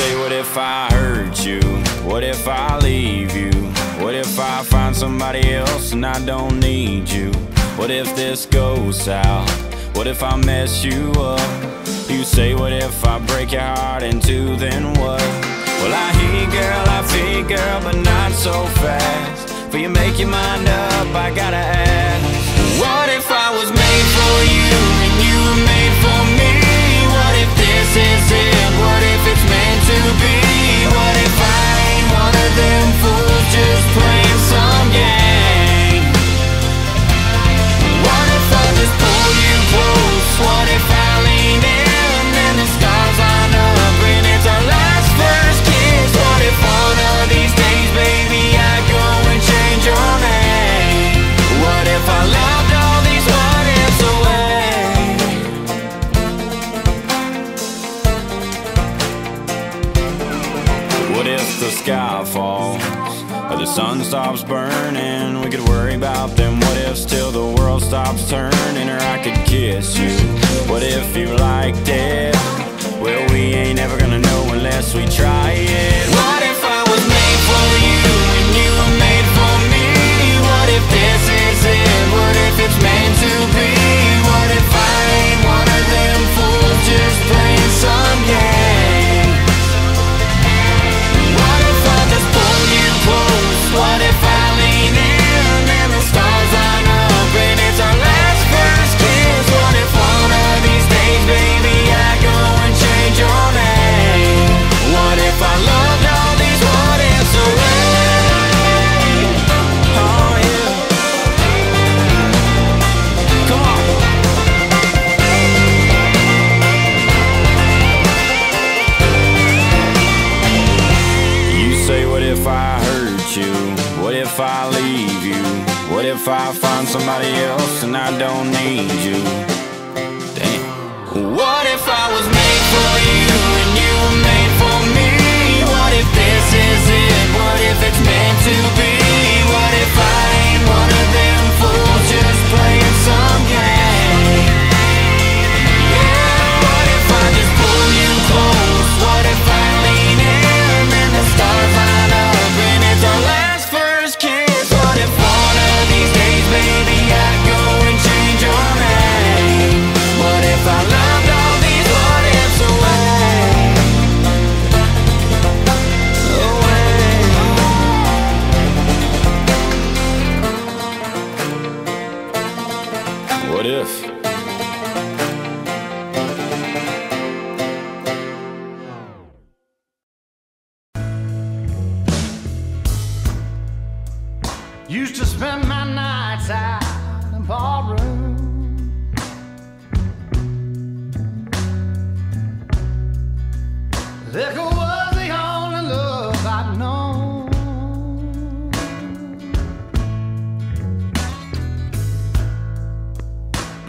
say, what if I hurt you? What if I leave you? What if I find somebody else and I don't need you? What if this goes south? What if I mess you up? You say, what if I break your heart in two, then what? Well, I hear girl, I feel girl, but not so fast. For you make your mind up, I gotta ask. What if I was made for you and you were made for me? What if this is it? What if it's meant to be? What if I one of them fools just playing some game? What if I just pull you close? What if I if the sky falls or the sun stops burning? We could worry about them what ifs till the world stops turning, or I could kiss you. What if you liked it? Well, we ain't ever gonna know unless we try it. What if I was made for you and you were made for me? What if this is it? What if it's meant to be? What if I ain't one of them fools just playing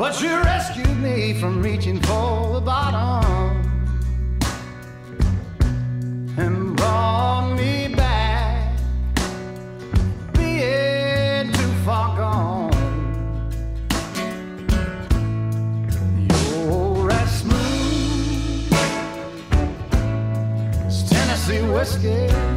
But you rescued me from reaching for the bottom and brought me back being too far gone. You're as smooth as Tennessee whiskey.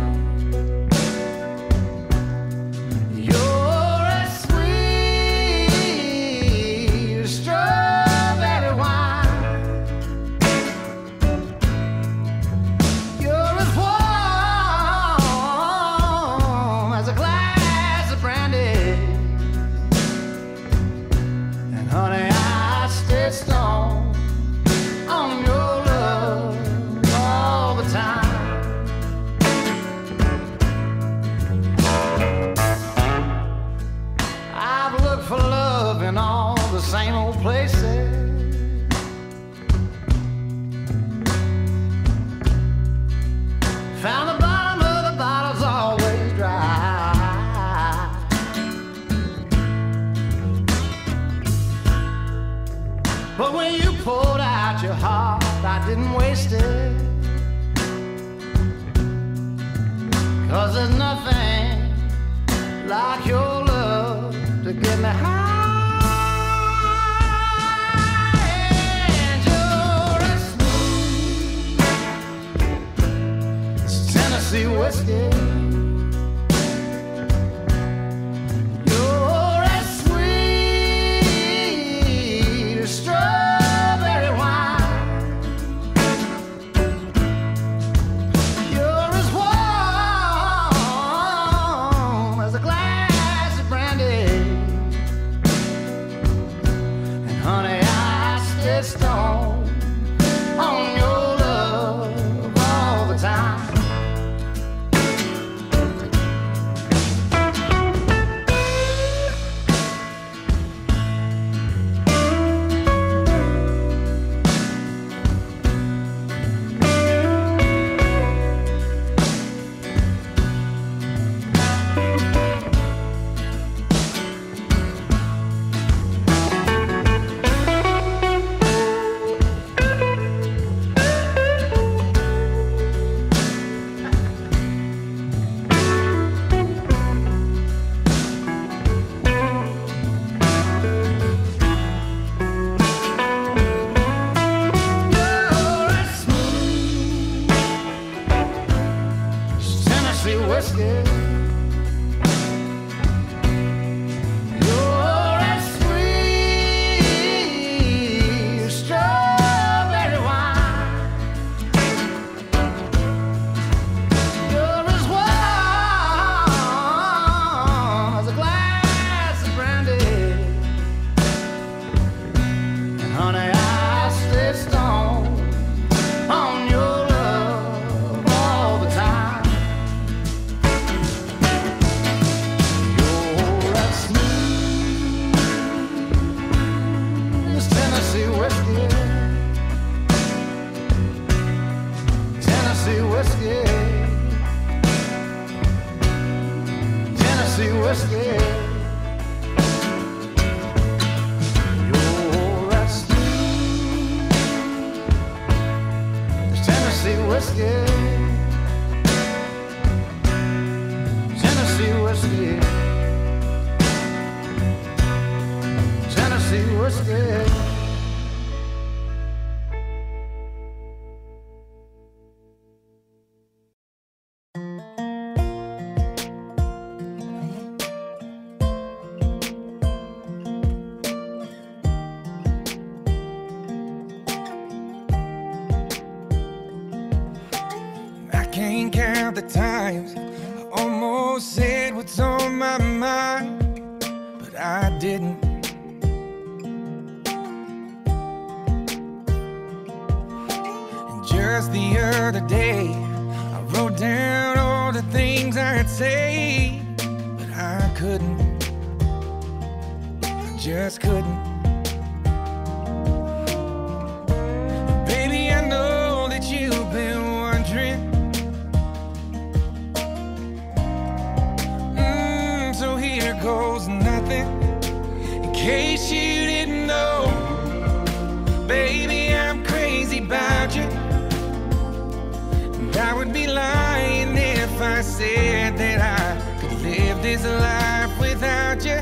would be lying if I said that I could live this life without you,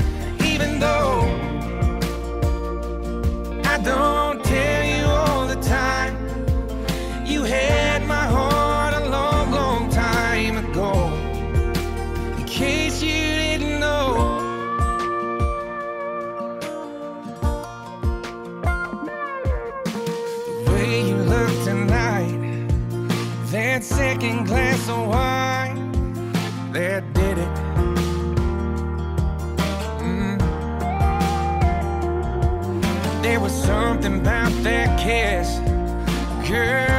even though I don't tell. kiss, girl.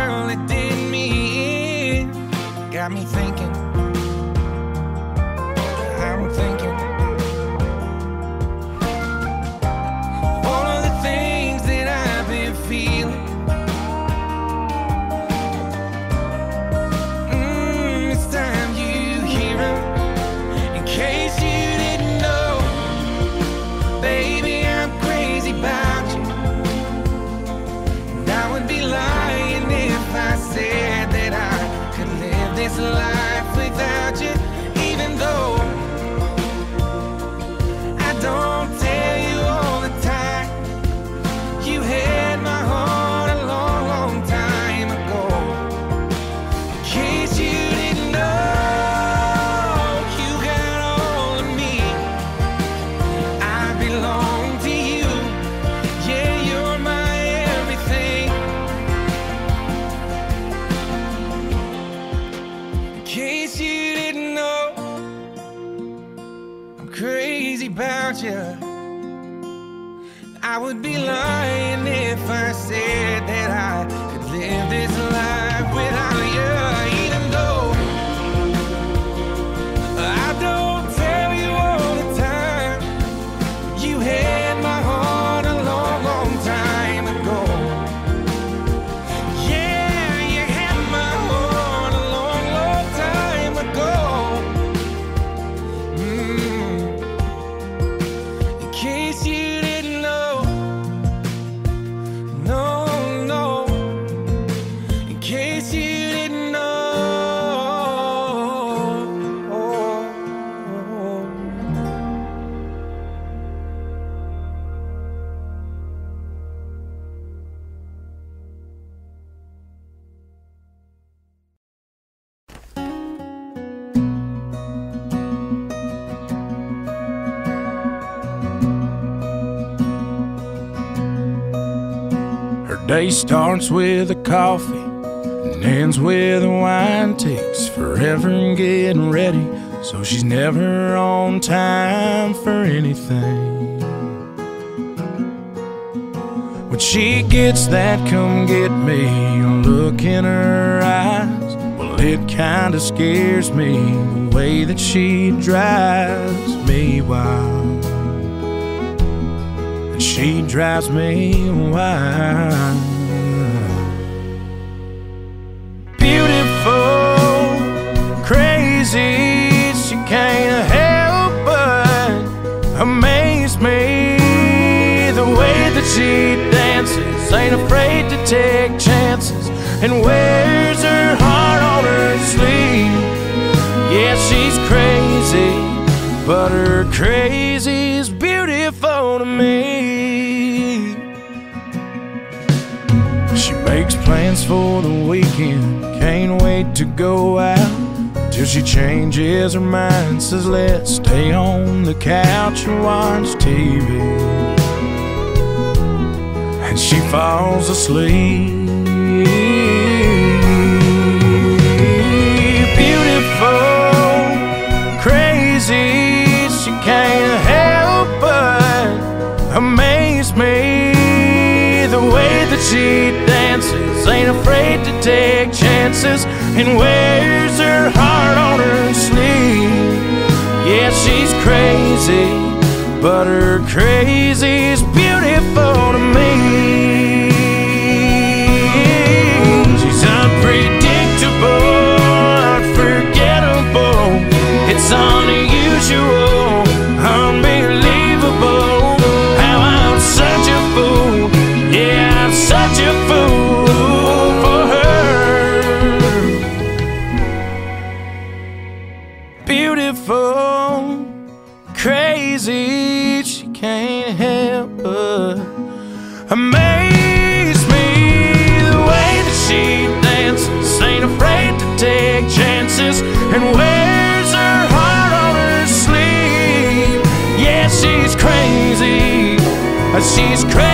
Georgia. I would be lying if I said. Starts with a coffee and ends with a wine. Takes forever getting ready, so she's never on time for anything. When she gets that come get me look in her eyes, well, it kinda scares me the way that she drives me wild. She drives me wild. Take chances, and wears her heart on her sleeve. Yeah, she's crazy, but her crazy's beautiful to me. She makes plans for the weekend, can't wait to go out. Till she changes her mind, says let's stay on the couch and watch TV. And she falls asleep. Beautiful, crazy, she can't help but amaze me. The way that she dances, ain't afraid to take chances, and wears her heart on her sleeve. Yeah, she's crazy, but her crazy's beautiful to me. Amaze me. The way that she dances, ain't afraid to take chances, and wears her heart on her sleeve. Yeah, she's crazy, she's crazy,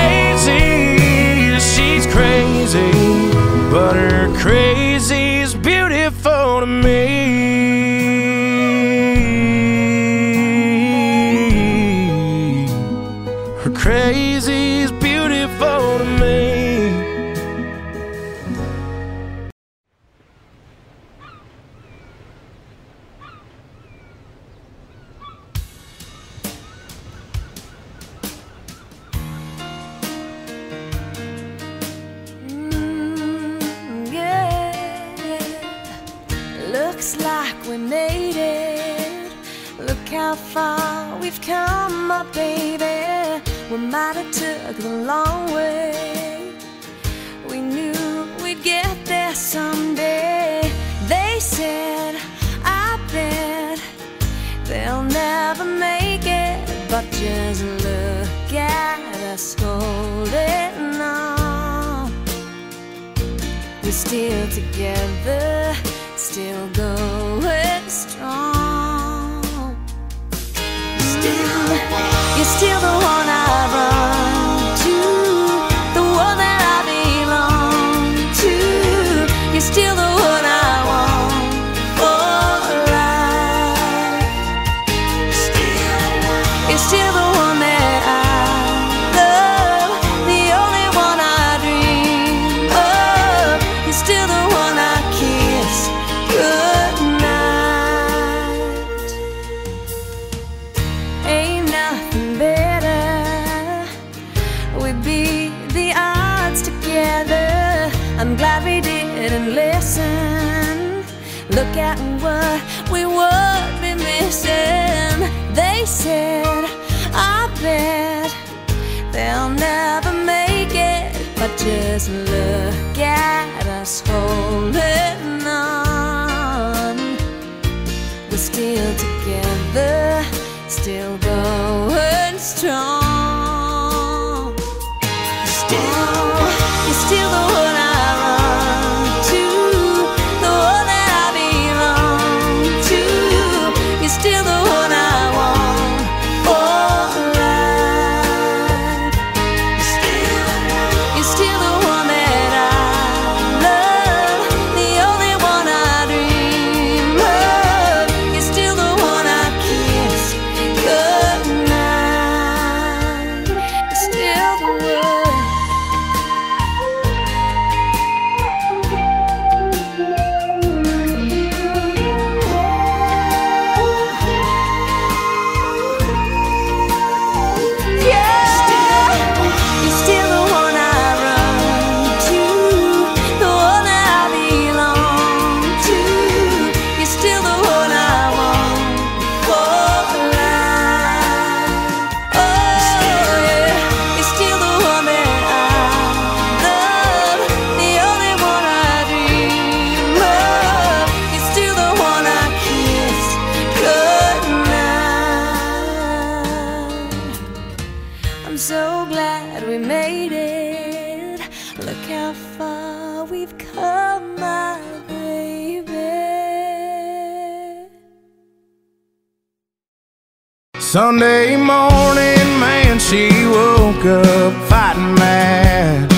Sunday morning, man, she woke up fighting mad,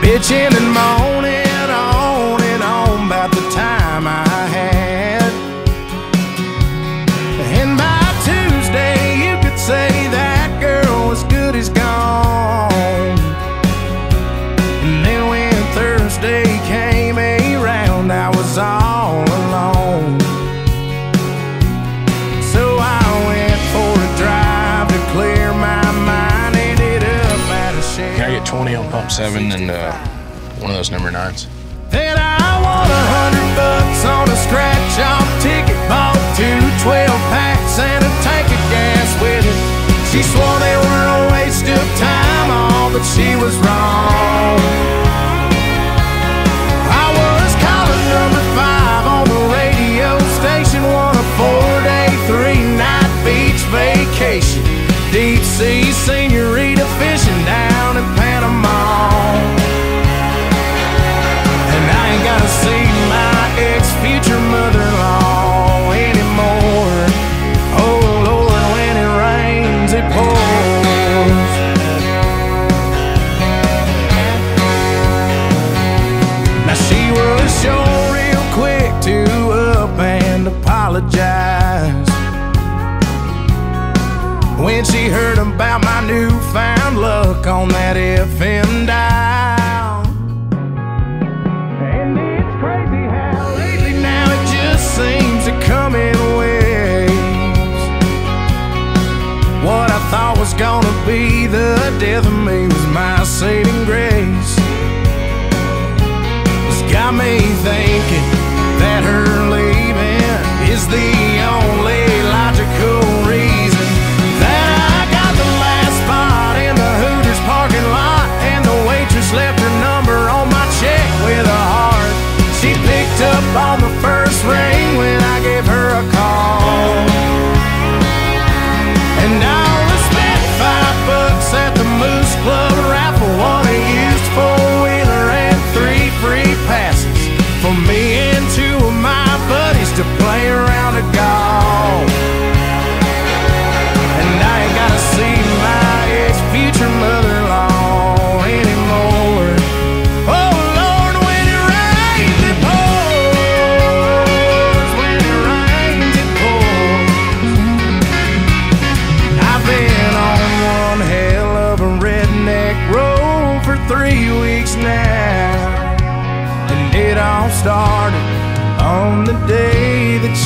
bitching and moaning. seven and uh, one of those number nines. Then I a hundred bucks on a scratch off ticket, bought two 12 packs and a tank of gas with it. She swore they were a waste of time, all but she was wrong.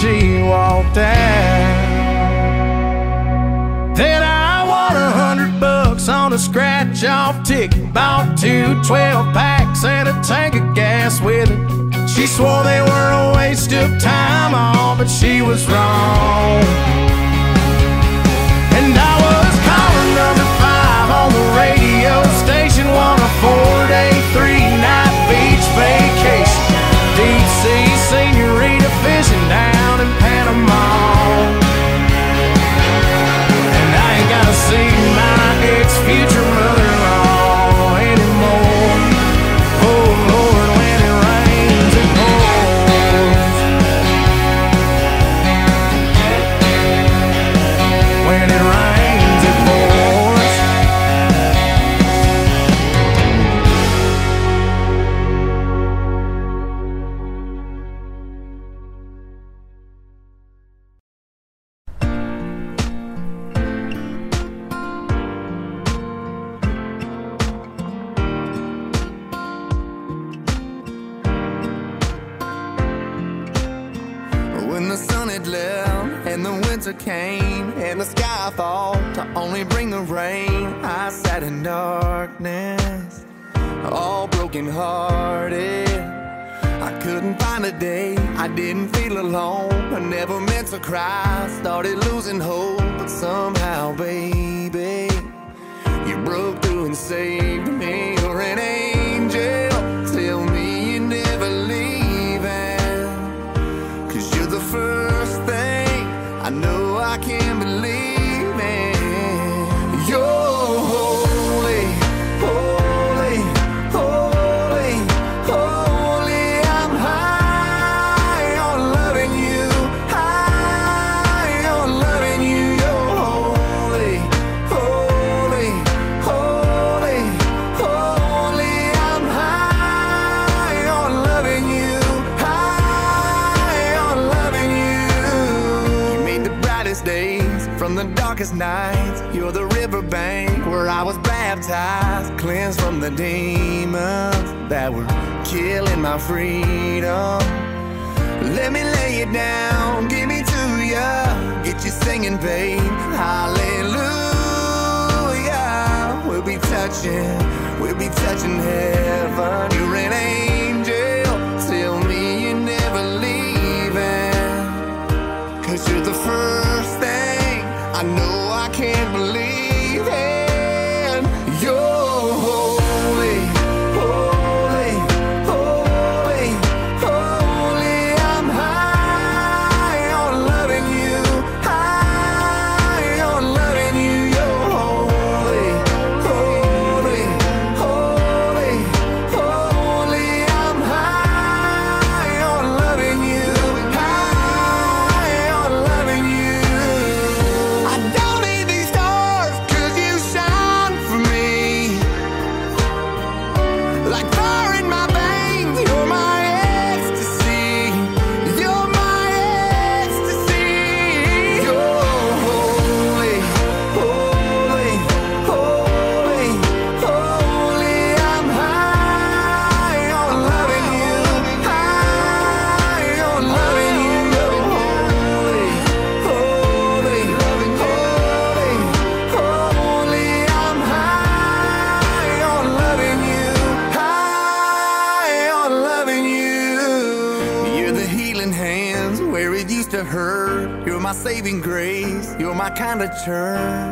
she walked out. Then I won a hundred bucks on a scratch off ticket, bought two 12 packs and a tank of gas with it. She swore they were a waste of time, all, but she was wrong. And I was calling number five on the radio station 104. in Panama. And I ain't gotta see my ex future. friends from the demons that were killing my freedom. Let me lay you down, give me to you, get you singing, babe. Hallelujah. We'll be touching, we'll be touching heaven. You're an angel, tell me you're never leaving. Cause you're the first thing I know. return.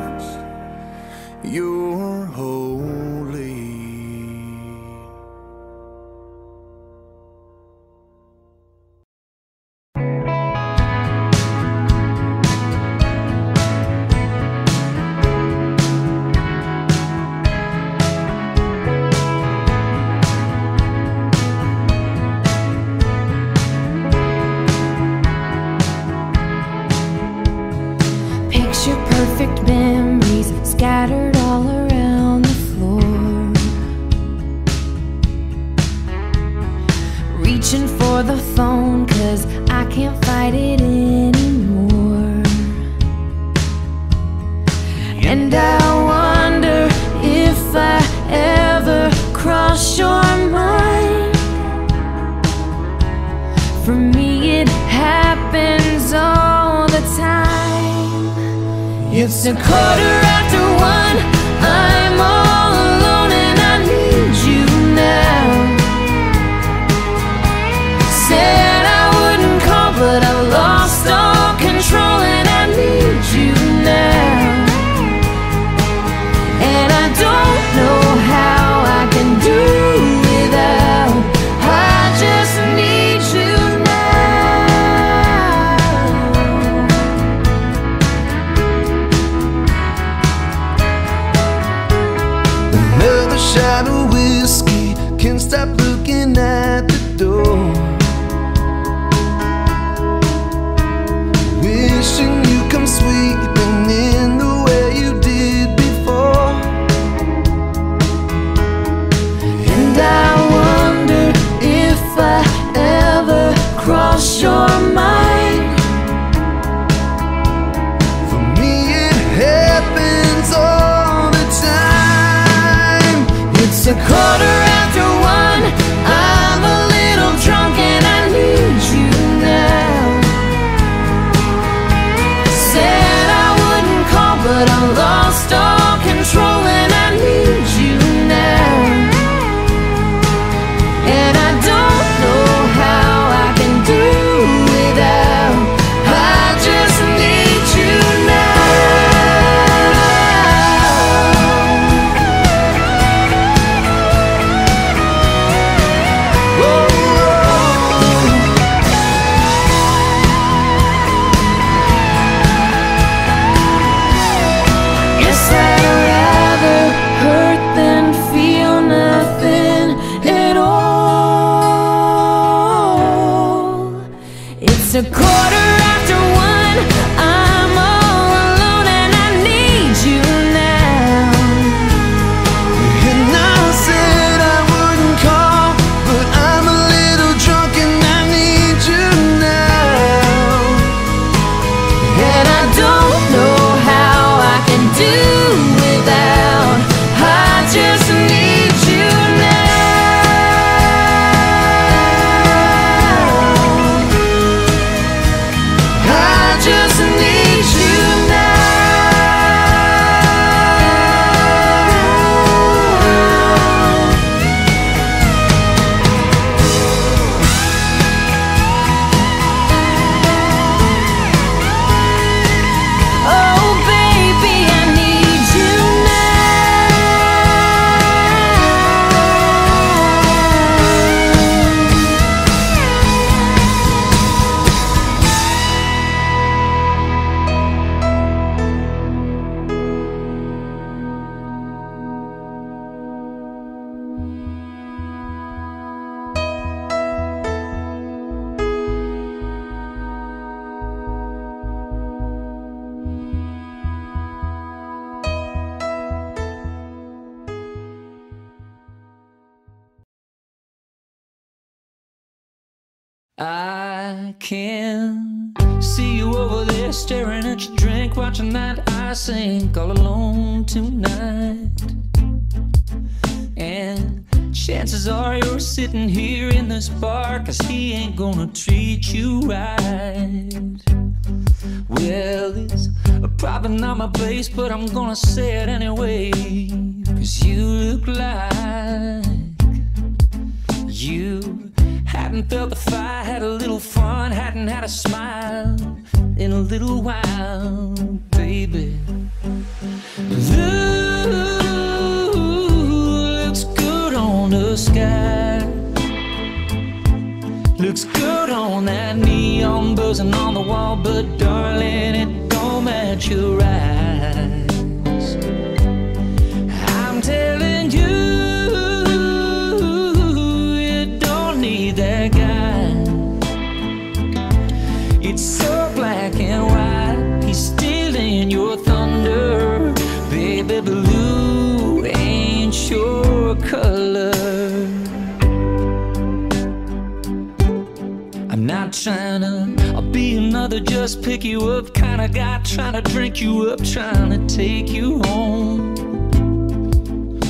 Watching that I sink all alone tonight. And chances are you're sitting here in this bar, cause he ain't gonna treat you right. Well, it's probably not my place, but I'm gonna say it anyway. Cause you look like you hadn't felt the fire, had a little fun, hadn't had a smile in a little while, baby. Blue looks good on the sky. Looks good on that neon buzzing on the wall, but darling, it don't match your eyes. To I'll be another just pick you up kind of guy trying to drink you up, trying to take you home.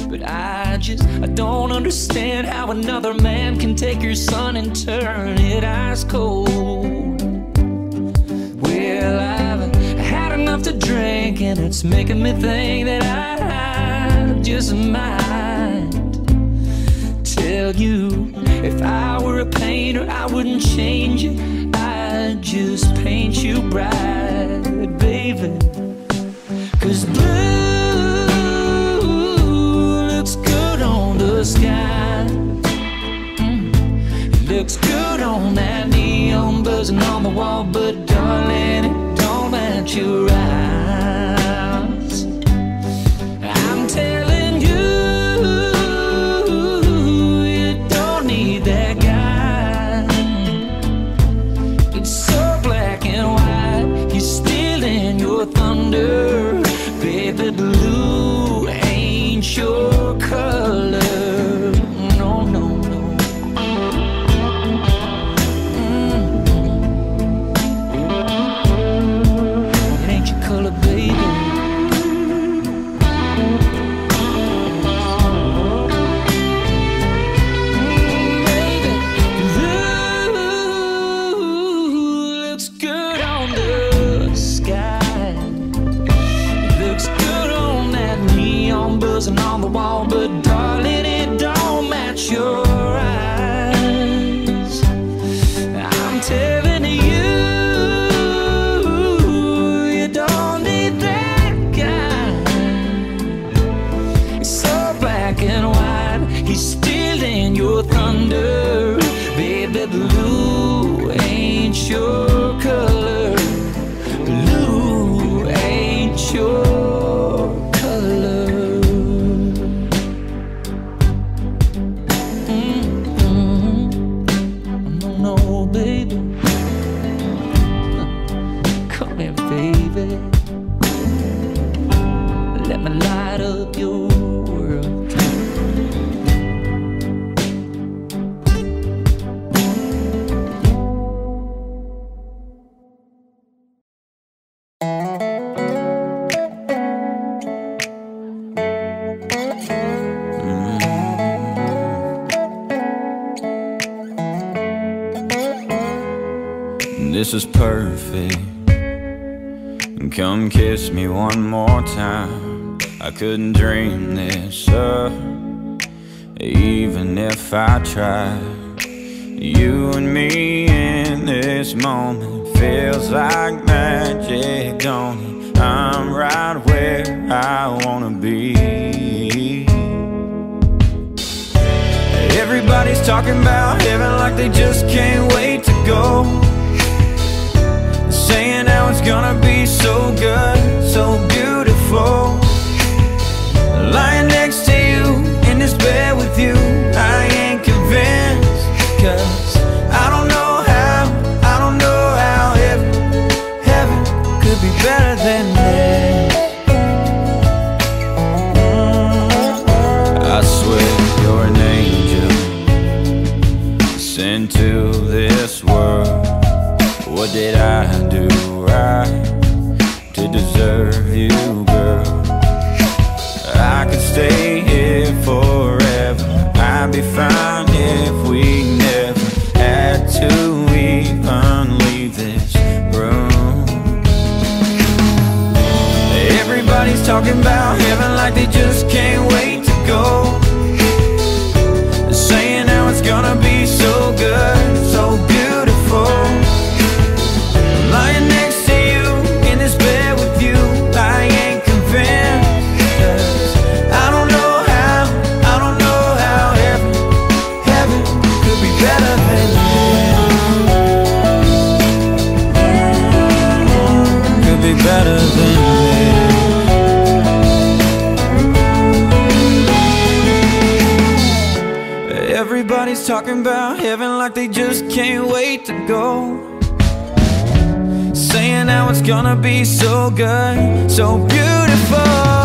But I just I don't understand how another man can take your sun and turn it ice cold. Well, I've had enough to drink and it's making me think that I just might tell you if I were a painter, I wouldn't change it. I'd just paint you bright, baby. Cause blue looks good on the sky. Mm. Looks good on that neon buzzing on the wall, but light of you. couldn't dream this up Even if I tried. You and me in this moment Feels like magic, don't it? I'm right where I wanna be. Everybody's talking about heaven like they just can't wait to go. Saying how it's gonna be Did I do right to deserve you, girl? I could stay here forever. I'd be fine if we never had to even leave this room. Everybody's talking about heaven like they just can't wait to go. It's gonna be so good, so beautiful.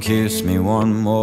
kiss me one more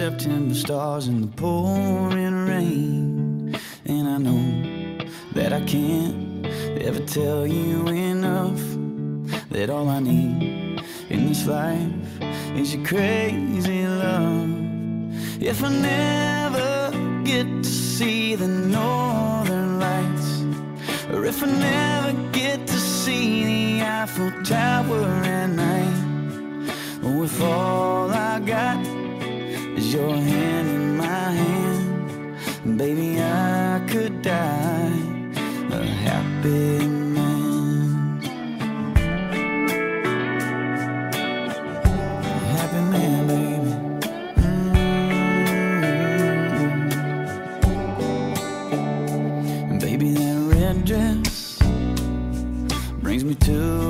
September stars and the pouring rain. And I know that I can't ever tell you enough that all I need in this life is your crazy love. If I never get to see the northern lights, or if I never get to see the Eiffel Tower at night, or if all I got your hand in my hand, baby, I could die a happy man. Happy man, baby. Mm. Baby, that red dress brings me to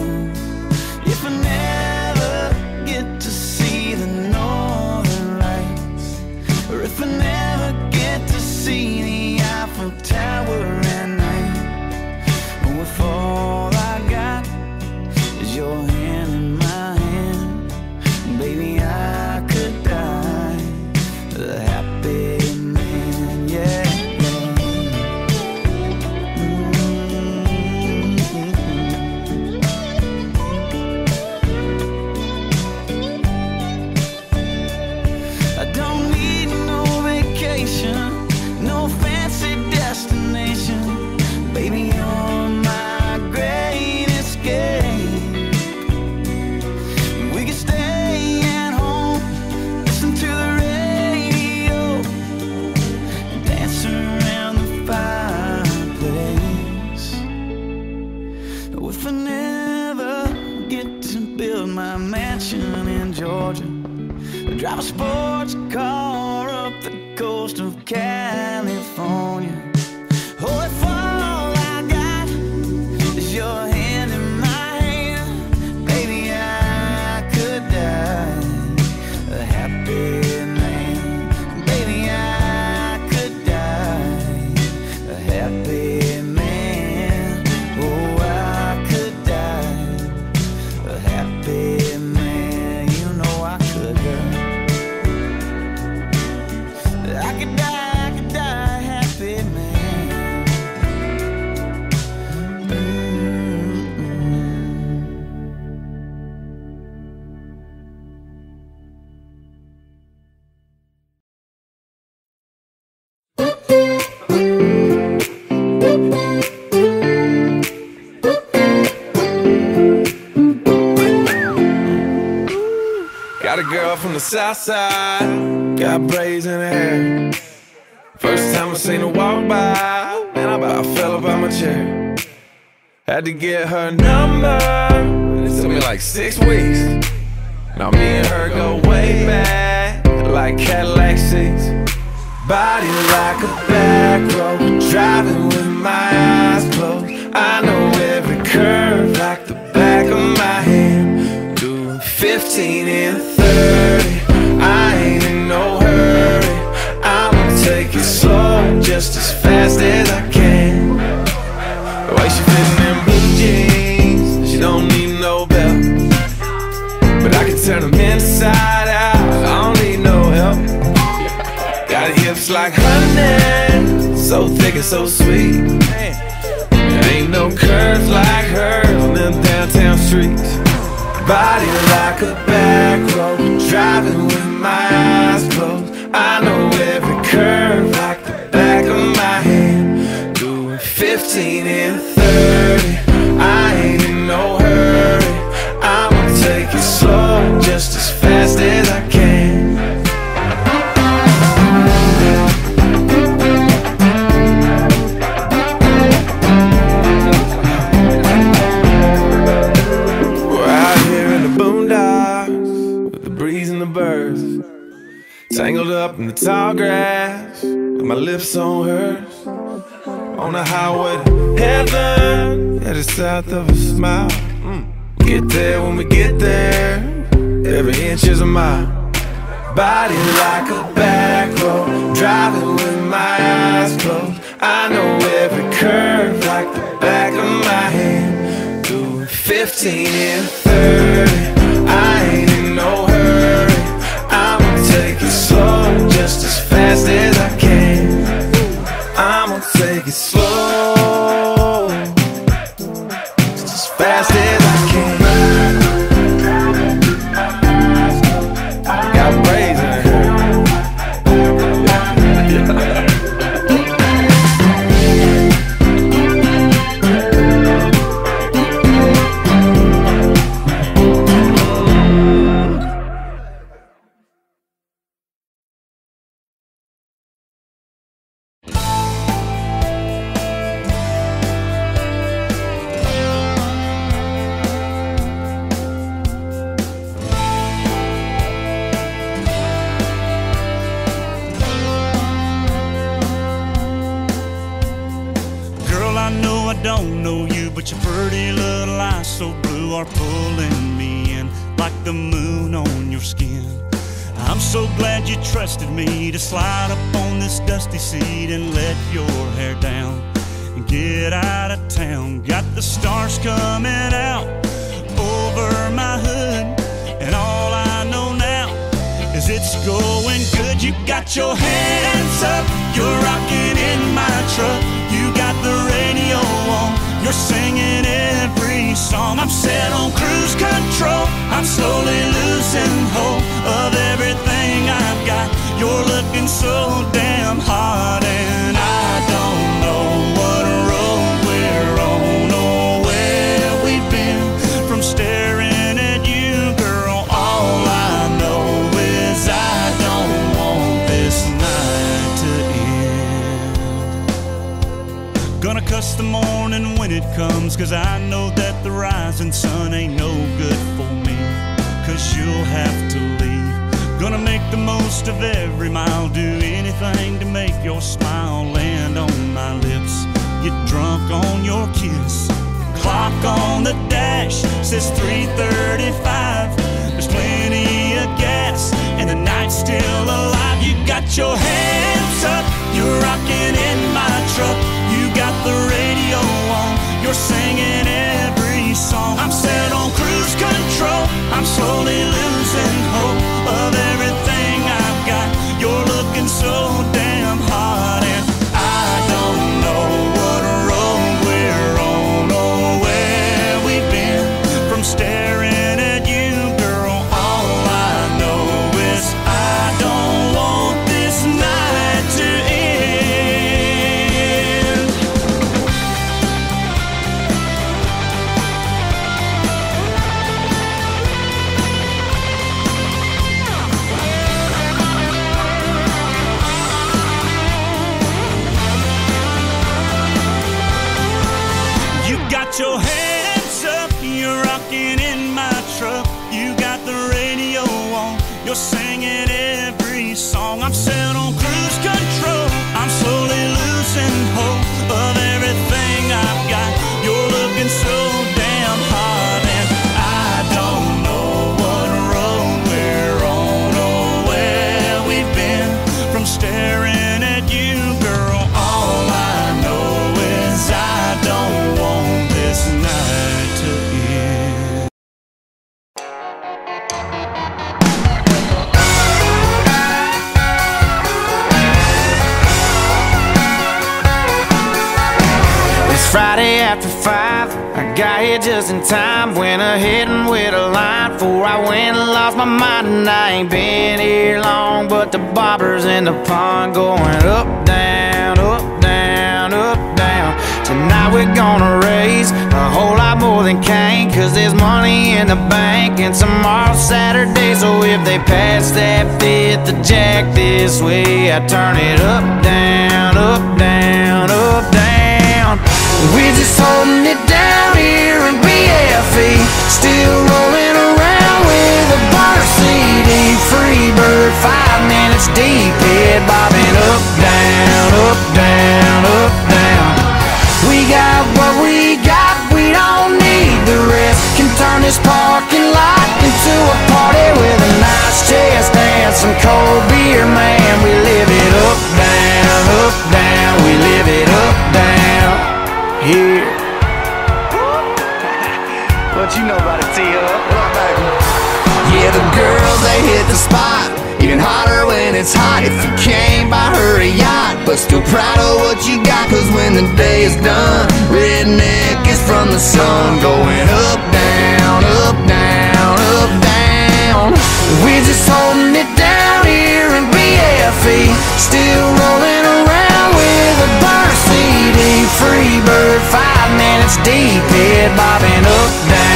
Tower south side, got braids in her hair. First time I seen her walk by, man, I about fell up my chair. Had to get her number, it took me like six weeks. Now me and her go way back, like Cadillac seats. Body like a back road, driving with my eyes closed. I know every curve like the back of my hand. Doing 15 and 30, I ain't in no hurry. I'ma take it slow, just as fast as I can. The way she fits in them blue jeans, she don't need no belt. But I can turn them inside out, I don't need no help. Got hips like honey, so thick and so sweet. There ain't no curves like hers on them downtown streets. Body like a back road, driving with my eyes closed. I know every curve like the back of my hand. Doing 15 and 30, I ain't in no hurry. I'ma take it slow, just as fast as up in the tall grass with my lips on hers. On the highway to heaven, the south of a smile. Mm. Get there when we get there, every inch is a mile. Body like a back road, driving with my eyes closed. I know every curve like the back of my hand. Doing 15 and 30, fast as I can. I'ma take it slow, comes, cause I know that the rising sun ain't no good for me. Cause you'll have to leave. Gonna make the most of every mile, do anything to make your smile land on my lips. Get drunk on your kiss. Clock on the dash says 3:35. There's plenty of gas, and the night's still alive. You got your hands up, you're rocking in my truck. You got the radio on, you're singing every song. I'm set on cruise control. I'm slowly losing hope of everything in time. Went ahead and with a line before I went and lost my mind. And I ain't been here long, but the bobbers in the pond going up, down, up, down, up, down. Tonight we're gonna raise a whole lot more than Cain, cause there's money in the bank. And tomorrow's Saturday, so if they pass that fifth the jack this way, I turn it up, down, up, down, up, down. We're just holding it down BFE. Still rolling around with a bar CD. Free bird, five minutes deep. Head bobbing up, down, up, down, up, down. We got what we got, we don't need the rest. Can turn this parking lot into a party with a nice chest dance, some cold beer, man. We live it up, down, up, down. We live it up, down here. What you know about a T-Up? Yeah, the girls, they hit the spot. Even hotter when it's hot. If you came by her a yacht, but still proud of what you got. Cause when the day is done, redneck is from the sun. Going up, down, up, down, up, down. We're just holding it down here in BFE. Still rolling around with a burn CD. Free bird, five minutes deep. Head bobbing up, down,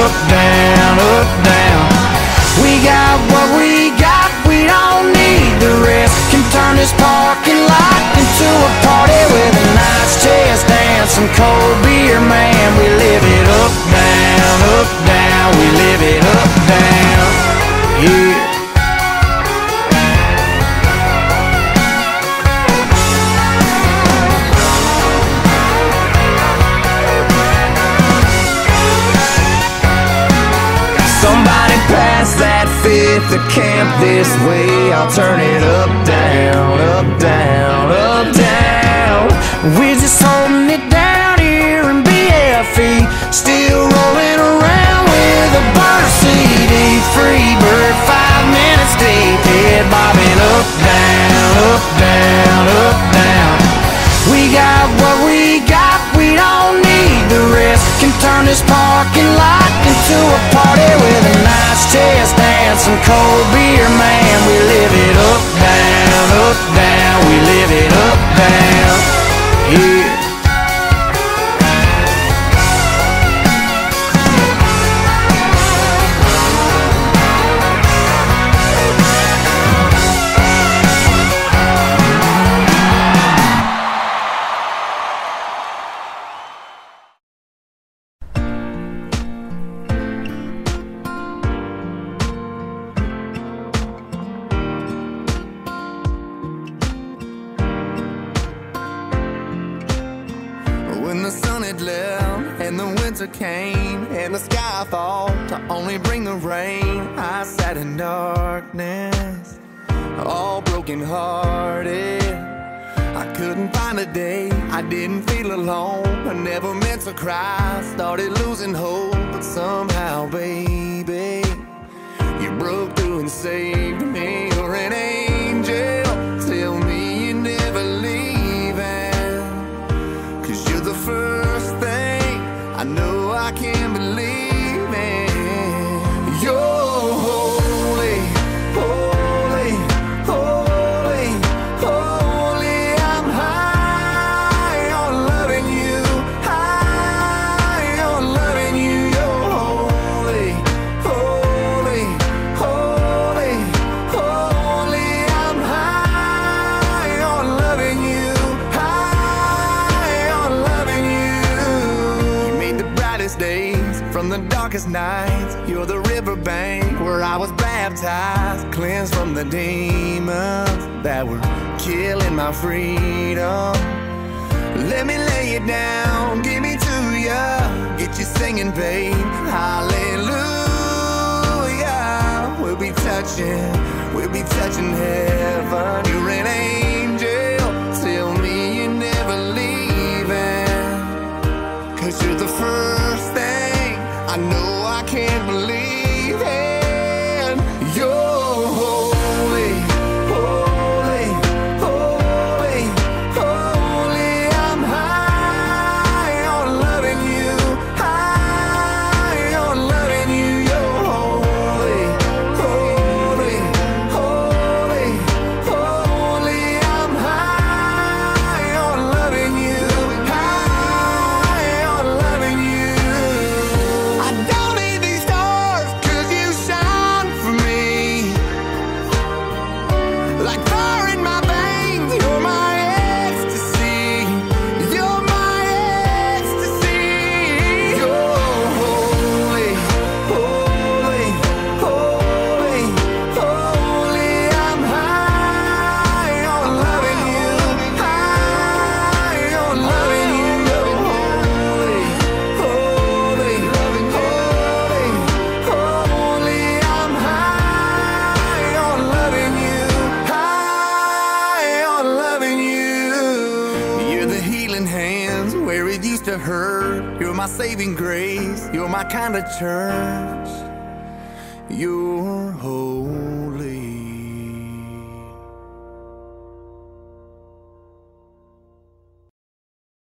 up, down, up, down. We got what we got, we don't need the rest. Can turn this parking lot into a party with a nice chest dance, some cold beer, man. We live it up, down, up, down. We live it up, down. Yeah. That the camp this way. I'll turn it up, down, up, down, up, down. We're just holding it down here in BFE. Still rolling around with a burn CD. Free bird, five minutes deep. Head bobbing up, down, up, down, up, down. We got what we got, we don't need the rest. Can turn this parking lot into a party with a nice chest dance, some cold beer, man. We live it up, down, up, down. We live it up, down. Yeah. Singing, babe. Hallelujah. We'll be touching, we'll be touching heaven. Kind of hope.